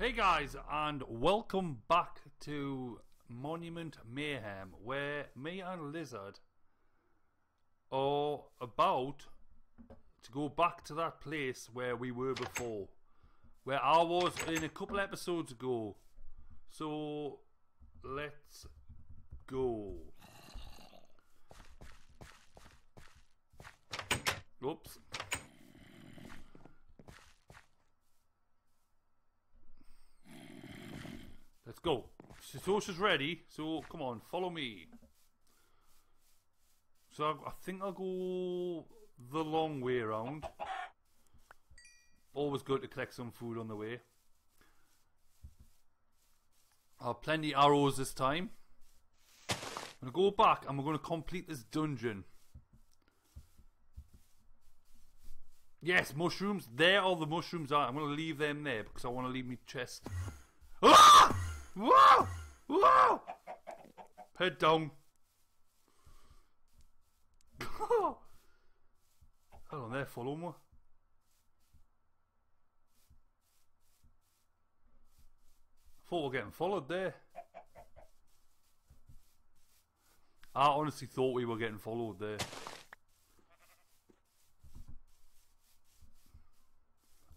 Hey guys, and welcome back to Monument Mayhem, where me and Lizard are about to go back to that place where we were before, where I was in a couple episodes ago. So let's go. Oops. Let's go. Satoshi's ready, so come on, follow me. So I, think I'll go the long way around. Always good to collect some food on the way. I have plenty arrows this time. I'm going to go back and we're going to complete this dungeon. Yes, mushrooms. There all the mushrooms are. I'm going to leave them there because I want to leave my chest. Ah! Whoa! Whoa! Head down. Hold on there, follow me. I thought we were getting followed there. I honestly thought we were getting followed there.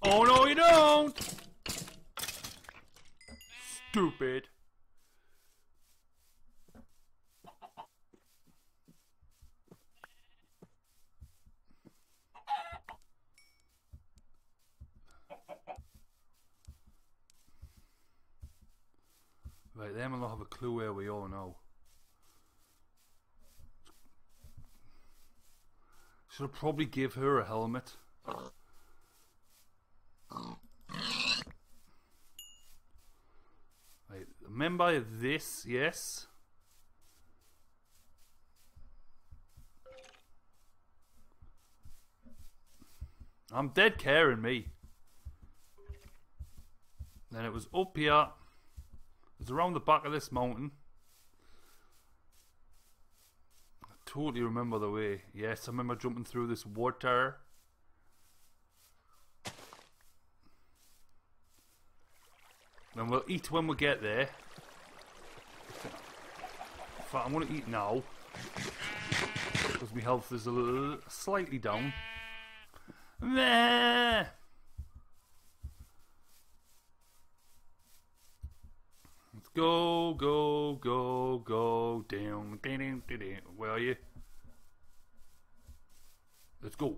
Oh no, you don't! Stupid. Right, them will not have a clue where we are now. Should probably give her a helmet? Right, remember this, yes? I'm dead caring me. Then it was up here. It was around the back of this mountain. I totally remember the way. Yes, I remember jumping through this water. We'll eat when we get there. In fact, I'm going to eat now. Because my health is a little slightly down. Meh. Let's go, go, go, go down. Where are you? Let's go.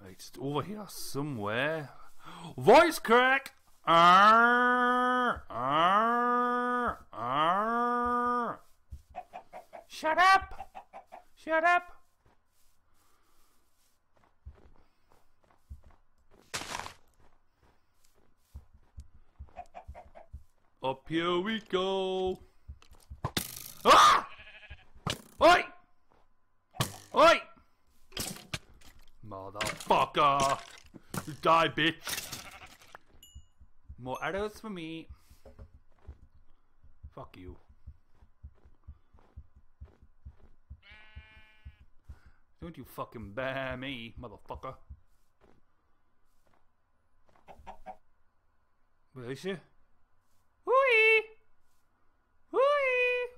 Right, it's over here somewhere. Voice crack! Arr, arr, arr. Shut up! Shut up! Up here we go. Ah! Oi! Oi! Motherfucker! You die, bitch! More arrows for me. Fuck you. Don't you fucking bear me, motherfucker. Where is she? Hooey! Hooey!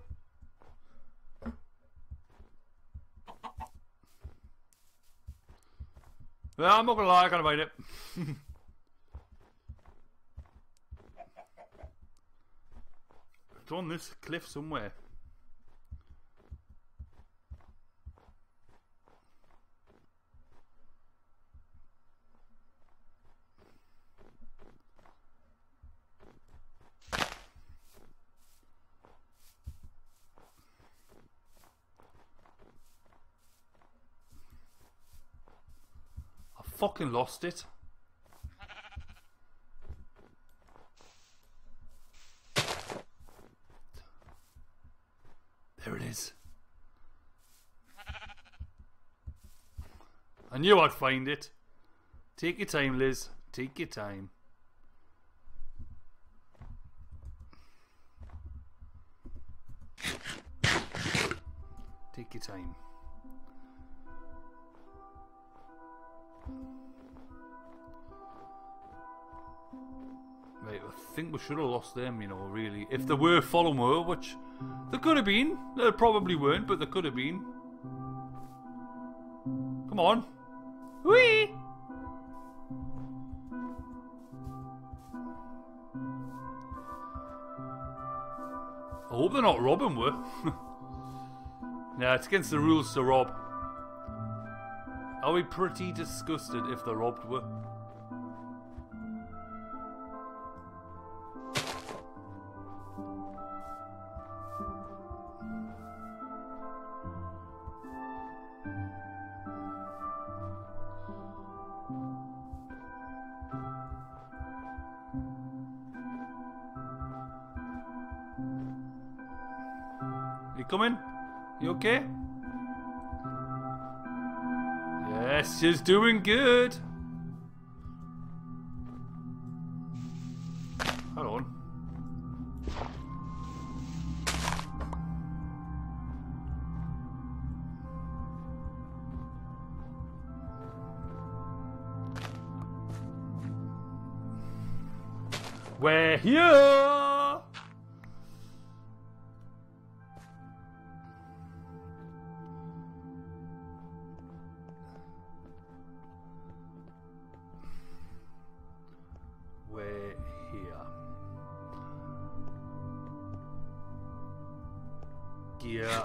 Well, I'm not gonna lie, I kind of find it. it's on this cliff somewhere. I fucking lost it. It is. I knew I'd find it. Take your time, Liz. Take your time. Take your time. Think we should have lost them, you know, really. If they hmm. were following her, which there could have been. There probably weren't, but there could have been. Come on. Whee! I hope they're not robbing her. yeah, it's against the rules to rob. Are we pretty disgusted if they robbed her? You coming? You okay? Yes, she's doing good. Hold on. We're here! Gear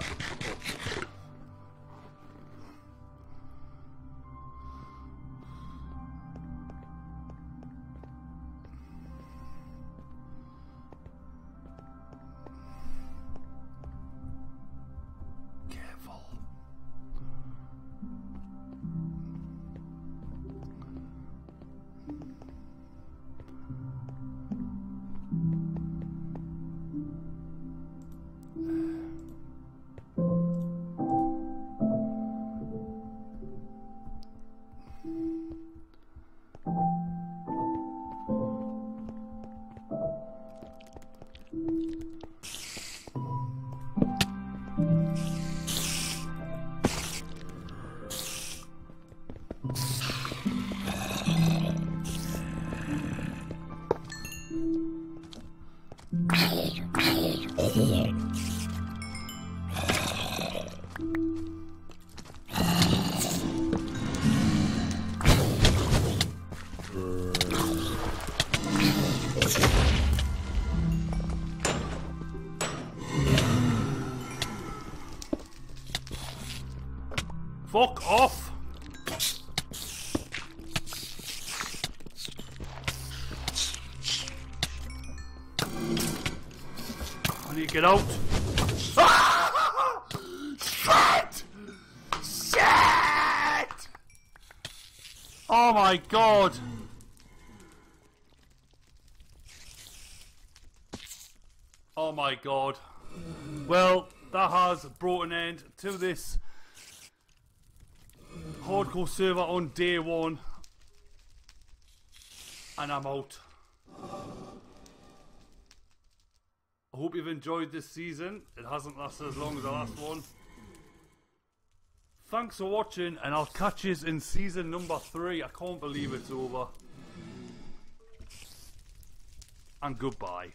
Fuck off! I need to get out. Shit! Shit! Oh my god! Oh my god. Well, that has brought an end to this hardcore server on day one. And I'm out. I hope you've enjoyed this season. It hasn't lasted as long as the last one. Thanks for watching, and I'll catch you in season number three. I can't believe it's over. And goodbye.